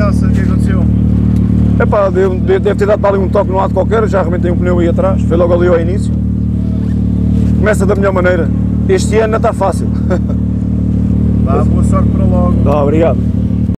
mudança? o é que aconteceu? Epá, deve, deve ter dado ali um toque no lado qualquer, já arrebentei um pneu aí atrás, foi logo ali ao início. Começa da melhor maneira. Este ano não está fácil. Vá, boa sorte para logo. Tá, obrigado.